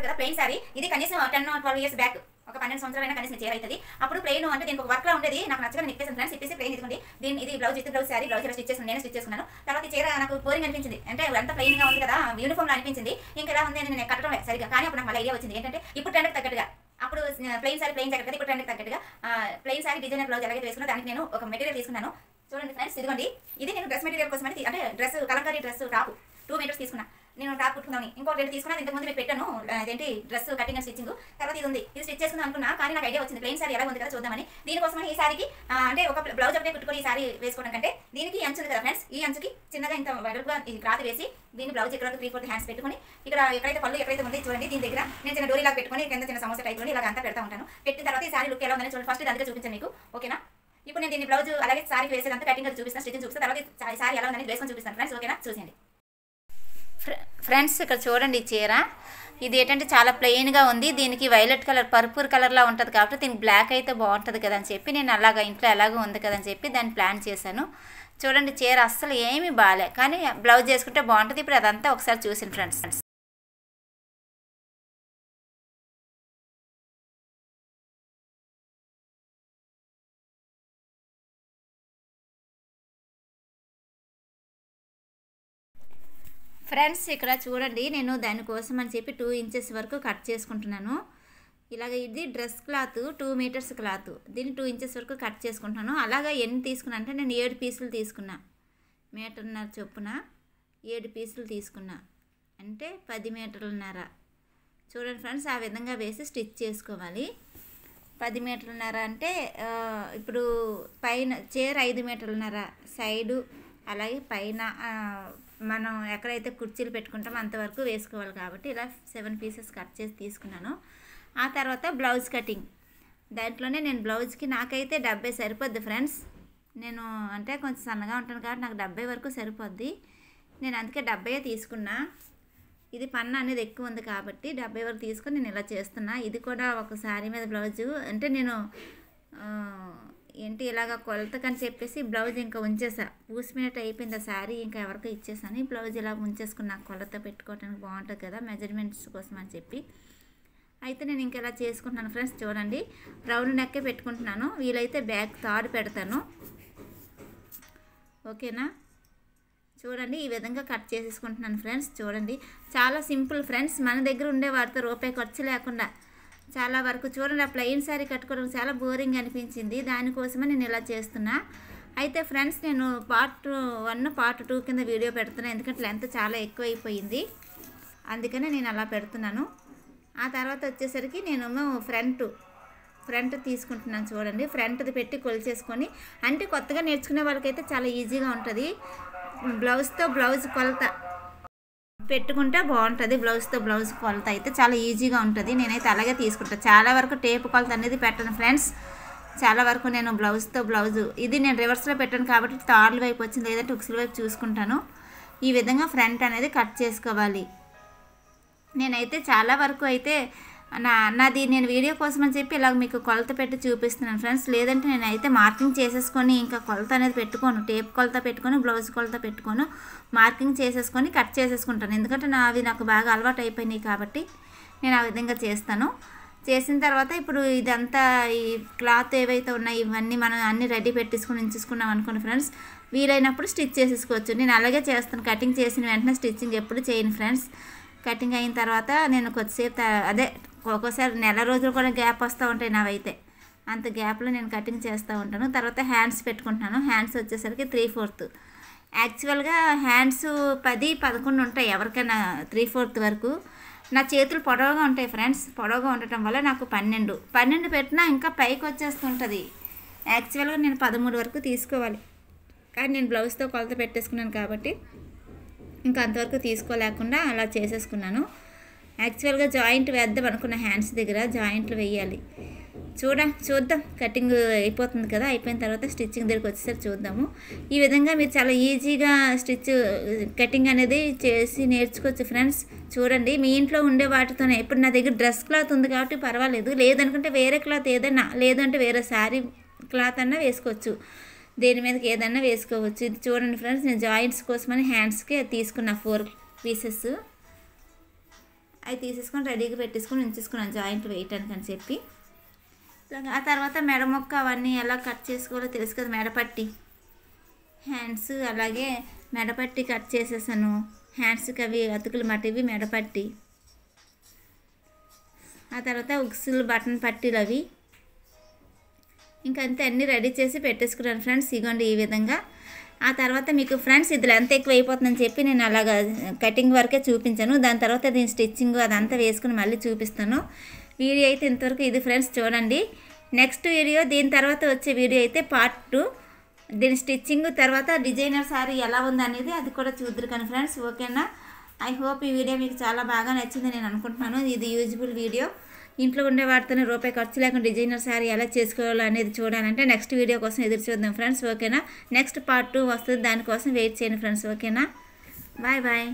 చూసారు కదా plain sorry ఇది కనీసం టెన్ ట్వెల్వ్ ఇయర్స్ బ్యాక్ ఒక పన్నెండు సంవత్సరాలైనా కనీసం చీర అవుతుంది అప్పుడు ప్లెయిన్ అంటే దీనికి ఒక వర్క్ లా ఉండేది. నాకు నచ్చగా నేను ఇప్పేసాను ఫ్రెండ్స్ ఇప్పేసి ప్లెయిన్ ఇదిగోండి. దీని ఇది blouse with blouse sari blouse ఇలా స్టిచ్ చేసుకుని నేను స్టిచ్ చేసుకున్నాను. తర్వాత చీర నాకు బోరింగ్ అనిపించింది. అంటే అంత ప్లెయిన్గా ఉంది కదా యూనిఫామ్లో అనిపించింది. ఇంకా ఎలా ఉంది నేను కట్టడం సరిగా కానీ అప్పుడు నాకు ఐడియా వచ్చింది. ఏంటంటే ఇప్పుడు ట్రెండ్కి తగ్గట్టుగా. అప్పుడు ప్లెయిన్ సారీ ప్లెయిన్ జాకెట్ కదా ఇప్పుడు ట్రెండ్కి తగ్గట్టుగా. ప్లెయిన్ సారీ డిజైనర్ బ్లౌజ్ ఎలాగైతే వేసుకున్నా దానికి నేను ఒక మెటీరియల్ తీసుకున్నాను. చూడండి ఫ్రెండ్స్ ఇదిగోండి. ఇది నేను డ్రెస్ మెటీరియల్ కోసం అంటే అంటే dress kalamkari dress top. Two metres తీసుకున్నా. నేను టాప్ కుట్టుకుందామని. ఇంకో రెండు తీసుకున్నాను ఇంతకు ముందు మీకు పెట్టాను. అదేంటి డ్రెస్ కటింగ్ అండ్ స్టిచ్చింగ్ తర్వాత ఇది ఉంది. ఇది స్టిచ్ చేసుకుందాం అనుకున్నా కానీ నాకు ఐడియా వచ్చింది. ప్లెయిన్ సారీ ఎలా ఉంది కదా చూద్దామని. దీనికోసం ఈ సారీకి అంటే ఒక బ్లౌజ్ ఒకటే కుట్టుకొని ఈ సారీ వేసుకోవడం కంటే దీనికి అంచు ఉంది కదా ఫ్రెండ్స్ ఈ అంచుకి చిన్నగా ఇంత వెడల్పుగా ఈ క్లాత్ వేసి దీని బ్లౌజ్ ఇక్కడ త్రీ ఫోర్త్ హ్యాండ్స్ పెట్టుకొని ఇక్కడ ఎక్కడైతే పళ్ళు ఎక్కడైతే ఉంది చూడండి దీని దగ్గర నేను చిన్న డోరీ లాగా కింద చిన్న సమోసా టైప్ ఇలా అంతా పెడతా ఉంటాను. పెట్టిన తర్వాత ఈ సారీ లుక్ ఎలా ఉందని చూడండి. ఫస్ట్ ఇది అందుకే చూపించాను మీకు. ఓకేనా ఇప్పుడు నేను దీని బ్లౌజ్ అలాగే సారీ వేసేదంతా కటింగ్ చూపిస్తాను స్టిచ్చింగ్ చూపిస్తాను. తర్వాత సారీ ఎలా ఉందని వేసుకొని చూపిస్తాను. ఫ్రెండ్స్ ఓకేనా చూసేయండి. ఫ్రెండ్స్ ఇక్కడ చూడండి చీర. ఇది ఏంటంటే చాలా ప్లెయిన్గా ఉంది. దీనికి వైలెట్ కలర్ పర్పుల్ కలర్లో ఉంటుంది కాబట్టి దీనికి బ్లాక్ అయితే బాగుంటుంది కదా అని చెప్పి నేను అలాగా ఇంట్లో ఎలాగో ఉంది కదా అని చెప్పి దాన్ని ప్లాన్ చేశాను. చూడండి చీర అస్సలు ఏమీ బాగాలే కానీ బ్లౌజ్ చేసుకుంటే బాగుంటుంది. ఇప్పుడు అదంతా ఒకసారి చూసిన ఫ్రెండ్స్ ఫ్రెండ్స్ ఇక్కడ చూడండి నేను దానికోసం అని చెప్పి టూ ఇంచెస్ వరకు కట్ చేసుకుంటున్నాను. ఇలాగ ఇది dress cloth two metres cloth దీన్ని టూ ఇంచెస్ వరకు కట్ చేసుకుంటున్నాను. అలాగా ఎన్ని తీసుకున్నా అంటే నేను ఏడు పీసులు తీసుకున్నా. మీటర్న్నర చొప్పున ఏడు పీసులు తీసుకున్నా. అంటే పది మీటర్లన్నర. చూడండి ఫ్రెండ్స్ ఆ విధంగా వేసి స్టిచ్ చేసుకోవాలి. పది మీటర్లన్నర అంటే ఇప్పుడు పైన చీర ఐదు మీటర్లన్నర. సైడు అలాగే పైన మనం ఎక్కడైతే కుర్చీలు పెట్టుకుంటామో అంతవరకు వేసుకోవాలి కాబట్టి ఇలా సెవెన్ పీసెస్ కట్ చేసి తీసుకున్నాను. ఆ తర్వాత బ్లౌజ్ కటింగ్. దాంట్లోనే నేను బ్లౌజ్కి నాకైతే డెబ్బై సరిపోద్ది ఫ్రెండ్స్. నేను అంటే కొంచెం సన్నగా ఉంటాను కాబట్టి నాకు డెబ్బై వరకు సరిపోద్ది. నేను అందుకే డెబ్బై తీసుకున్నా. ఇది పన్ను అనేది ఎక్కువ ఉంది కాబట్టి డెబ్బై వరకు తీసుకొని నేను ఇలా చేస్తున్నా. ఇది కూడా ఒక శారీ మీద బ్లౌజు. అంటే నేను ఏంటి ఇలాగ కొలతకని చెప్పేసి బ్లౌజ్ ఇంకా ఉంచేసా. పూసిపోయినట్టు అయిపోయింది ఆ శారీ ఇంకా ఎవరికో ఇచ్చేసాను. ఈ బ్లౌజ్ ఇలా ఉంచేసుకున్నా కొలత పెట్టుకోవడానికి బాగుంటుంది కదా మెజర్మెంట్స్ కోసం అని చెప్పి. అయితే నేను ఇంకా ఇలా చేసుకుంటున్నాను ఫ్రెండ్స్ చూడండి. రౌండ్ నెక్కే పెట్టుకుంటున్నాను. వీలైతే బ్యాక్ తాడు పెడతాను. ఓకేనా? చూడండి ఈ విధంగా కట్ చేసేసుకుంటున్నాను ఫ్రెండ్స్ చూడండి. చాలా సింపుల్ ఫ్రెండ్స్ మన దగ్గర ఉండే వాటితో రూపాయి ఖర్చు లేకుండా. చాలా వరకు చూడండి ఆ ప్లెయిన్ శారీ కట్టుకోవడం చాలా బోరింగ్ అనిపించింది. దానికోసమే నేను ఇలా చేస్తున్నా. అయితే ఫ్రెండ్స్ నేను పార్ట్ వన్ పార్ట్ టూ కింద వీడియో పెడుతున్నాను ఎందుకంటే లెంత్ చాలా ఎక్కువ అయిపోయింది అందుకనే నేను అలా పెడుతున్నాను. ఆ తర్వాత వచ్చేసరికి నేను ఫ్రంట్ ఫ్రంట్ తీసుకుంటున్నాను చూడండి. ఫ్రంట్ది పెట్టి కొలిచేసుకొని అంటే కొత్తగా నేర్చుకునే వాళ్ళకైతే చాలా ఈజీగా ఉంటుంది. బ్లౌజ్తో బ్లౌజ్ కొలత పెట్టుకుంటే బాగుంటుంది. బ్లౌజ్తో బ్లౌజ్ కొలత అయితే చాలా ఈజీగా ఉంటుంది. నేనైతే అలాగే తీసుకుంటాను చాలా వరకు టేప్ కొలత అనేది పెట్టను ఫ్రెండ్స్ చాలా వరకు నేను బ్లౌజ్తో బ్లౌజ్ ఇది నేను రివర్స్లో పెట్టాను కాబట్టి తాళ్ళ వైపు వచ్చింది. లేదంటే ఉక్సుల వైపు చూసుకుంటాను. ఈ విధంగా ఫ్రంట్ అనేది కట్ చేసుకోవాలి. నేనైతే చాలా వరకు అయితే నా నాది నేను వీడియో కోసం అని చెప్పి ఇలాగ మీకు కొలత పెట్టి చూపిస్తున్నాను ఫ్రెండ్స్. లేదంటే నేనైతే మార్కింగ్ చేసేసుకొని ఇంకా కొలత అనేది పెట్టుకోను. టేప్ కొలత పెట్టుకొని బ్లౌజ్ కొలత పెట్టుకోను. మార్కింగ్ చేసేసుకొని కట్ చేసేసుకుంటాను. ఎందుకంటే నా అవి నాకు బాగా అలవాటు అయిపోయినాయి కాబట్టి నేను ఆ విధంగా చేస్తాను. చేసిన తర్వాత ఇప్పుడు ఇదంతా ఈ క్లాత్ ఏవైతే ఉన్నాయో ఇవన్నీ మనం అన్ని రెడీ పెట్టేసుకుని ఉంచేసుకున్నాం అనుకోండి ఫ్రెండ్స్ వీలైనప్పుడు స్టిచ్ చేసేసుకోవచ్చు. నేను అలాగే చేస్తాను. కటింగ్ చేసిన వెంటనే స్టిచ్చింగ్ ఎప్పుడు చేయను ఫ్రెండ్స్. కటింగ్ అయిన తర్వాత నేను కొద్దిసేపు అదే ఒక్కోసారి నెల రోజులు కూడా గ్యాప్ వస్తూ ఉంటాయి నావైతే. అంత గ్యాప్లో నేను కటింగ్ చేస్తూ ఉంటాను. తర్వాత హ్యాండ్స్ పెట్టుకుంటున్నాను. హ్యాండ్స్ వచ్చేసరికి త్రీ ఫోర్త్. యాక్చువల్గా హ్యాండ్స్ పది పదకొండు ఉంటాయి ఎవరికైనా త్రీ ఫోర్త్ వరకు. నా చేతులు పొడవుగా ఉంటాయి ఫ్రెండ్స్. పొడవుగా ఉండటం వల్ల నాకు పన్నెండు. పన్నెండు పెట్టినా ఇంకా పైకి వచ్చేస్తుంటుంది. యాక్చువల్గా నేను పదమూడు వరకు తీసుకోవాలి. కానీ నేను బ్లౌజ్తో కొలత పెట్టేసుకున్నాను కాబట్టి ఇంకా అంతవరకు తీసుకోలేకుండా అలా చేసేసుకున్నాను. యాక్చువల్గా జాయింట్ వేద్దాం అనుకున్న హ్యాండ్స్ దగ్గర జాయింట్లు వేయాలి. చూడ చూద్దాం. కటింగ్ అయిపోతుంది కదా అయిపోయిన తర్వాత స్టిచ్చింగ్ దగ్గరికి వచ్చేసరికి చూద్దాము. ఈ విధంగా మీరు చాలా ఈజీగా స్టిచ్ కటింగ్ అనేది చేసి నేర్చుకోవచ్చు ఫ్రెండ్స్ చూడండి మీ ఇంట్లో ఉండే వాటితోనే. ఇప్పుడు నా దగ్గర డ్రెస్ క్లాత్ ఉంది కాబట్టి పర్వాలేదు. లేదనుకుంటే వేరే క్లాత్ ఏదైనా లేదంటే వేరే శారీ క్లాత్ అన్నా వేసుకోవచ్చు. దేని మీదకి ఏదన్నా వేసుకోవచ్చు. ఇది చూడండి ఫ్రెండ్స్ నేను జాయింట్స్ కోసమని హ్యాండ్స్కి తీసుకున్న ఫోర్ పీసెస్ అవి తీసేసుకొని రెడీగా పెట్టేసుకొని ఉంచేసుకున్నాను జాయింట్ వేయటానికి అని చెప్పి. ఆ తర్వాత మెడ మొక్క అవన్నీ ఎలా కట్ చేసుకోవాలో తెలుసు కదా మెడపట్టి. హ్యాండ్స్ అలాగే మెడపట్టి కట్ చేసేసాను. హ్యాండ్స్కి అవి అతుకులు మటివి మెడపట్టి. ఆ తర్వాత ఉక్సులు బటన్ పట్టీలు అవి. ఇంకంతే అన్నీ రెడీ చేసి పెట్టేసుకున్నాను ఫ్రెండ్స్. ఇగోండి ఈ విధంగా. ఆ తర్వాత మీకు ఫ్రెండ్స్ ఇది ఎంత ఎక్కువ అయిపోతుందని చెప్పి నేను అలాగా కటింగ్ వరకే చూపించాను. దాని తర్వాత దీని స్టిచ్చింగ్ అదంతా వేసుకుని మళ్ళీ చూపిస్తాను. వీడియో అయితే ఇంతవరకు ఇది ఫ్రెండ్స్ చూడండి. నెక్స్ట్ వీడియో దీని తర్వాత వచ్చే వీడియో అయితే పార్ట్ టూ. దీని స్టిచ్చింగ్ తర్వాత డిజైనర్ సారీ ఎలా ఉంది అనేది అది కూడా చూద్దరు కానీ ఫ్రెండ్స్ ఓకేనా? ఐ హోప్ ఈ వీడియో మీకు చాలా బాగా నచ్చింది నేను అనుకుంటున్నాను. ఇది యూజ్ఫుల్ వీడియో. ఇంట్లో ఉండే వాటితోనే రూపాయి ఖర్చు లేకుండా డిజైనర్ సారీ ఎలా చేసుకోవాలో అనేది చూడాలంటే నెక్స్ట్ వీడియో కోసం ఎదురు చూద్దాం ఫ్రెండ్స్ ఓకేనా? నెక్స్ట్ పార్ట్ టూ వస్తుంది దానికోసం వెయిట్ చేయండి ఫ్రెండ్స్ ఓకేనా? Bye bye.